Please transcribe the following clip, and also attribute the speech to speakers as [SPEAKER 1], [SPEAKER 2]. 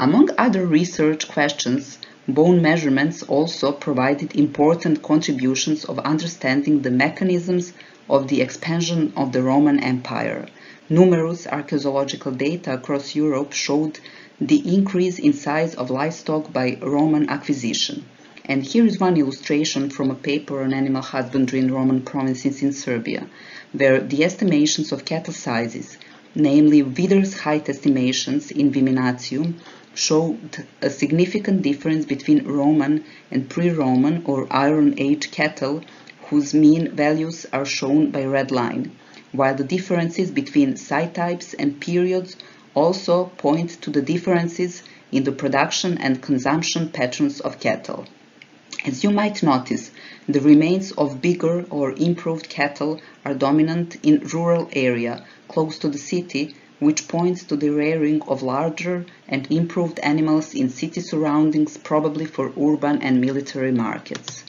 [SPEAKER 1] other research questions, bone measurements also provided important contributions of understanding the mechanisms of the expansion of the Roman Empire. Numerous archaeological data across Europe showed the increase in size of livestock by Roman acquisition. And here is one illustration from a paper on animal husbandry in Roman provinces in Serbia, where the estimations of cattle sizes, namely Withers height estimations in Viminatium, showed a significant difference between Roman and pre-Roman or Iron Age cattle whose mean values are shown by red line, while the differences between site types and periods also point to the differences in the production and consumption patterns of cattle. As you might notice, the remains of bigger or improved cattle are dominant in rural area close to the city, which points to the rearing of larger and improved animals in city surroundings probably for urban and military markets.